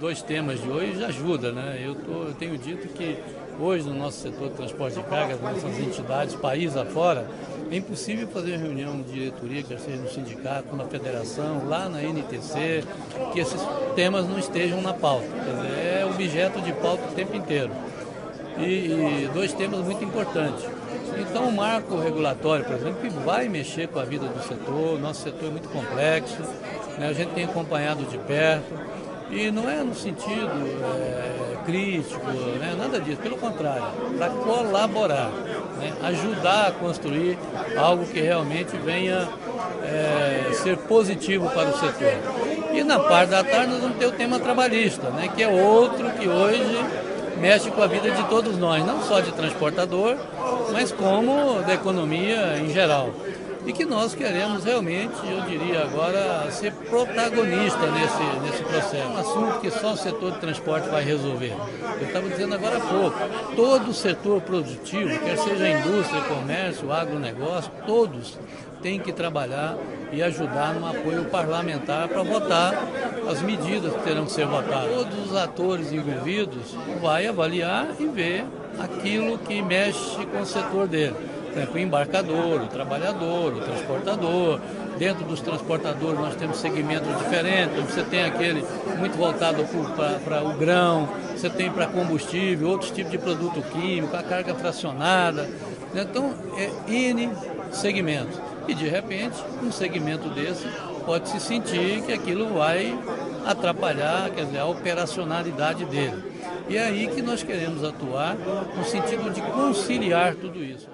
dois temas de hoje ajuda, né? Eu, tô, eu tenho dito que hoje no nosso setor de transporte de carga, nas nossas entidades, país afora, é impossível fazer reunião de diretoria, quer seja no sindicato, na federação, lá na NTC, que esses temas não estejam na pauta. Dizer, é objeto de pauta o tempo inteiro. E, e dois temas muito importantes. Então, o marco regulatório, por exemplo, que vai mexer com a vida do setor, nosso setor é muito complexo, né? a gente tem acompanhado de perto, e não é no sentido é, crítico, né? nada disso, pelo contrário, para colaborar, né? ajudar a construir algo que realmente venha é, ser positivo para o setor. E na parte da tarde nós vamos ter o tema trabalhista, né? que é outro que hoje mexe com a vida de todos nós, não só de transportador, mas como da economia em geral. E que nós queremos realmente, eu diria agora, ser protagonista nesse, nesse processo. Um assunto que só o setor de transporte vai resolver. Eu estava dizendo agora há pouco, todo o setor produtivo, quer seja indústria, comércio, agronegócio, todos têm que trabalhar e ajudar no apoio parlamentar para votar as medidas que terão que ser votadas. Todos os atores envolvidos vai avaliar e ver aquilo que mexe com o setor dele. Por exemplo, o embarcador, o trabalhador, o transportador. Dentro dos transportadores nós temos segmentos diferentes. Você tem aquele muito voltado para o grão, você tem para combustível, outros tipos de produto químico, a carga fracionada. Então, é N segmentos. E de repente, um segmento desse pode se sentir que aquilo vai atrapalhar, quer dizer, a operacionalidade dele. E é aí que nós queremos atuar no sentido de conciliar tudo isso.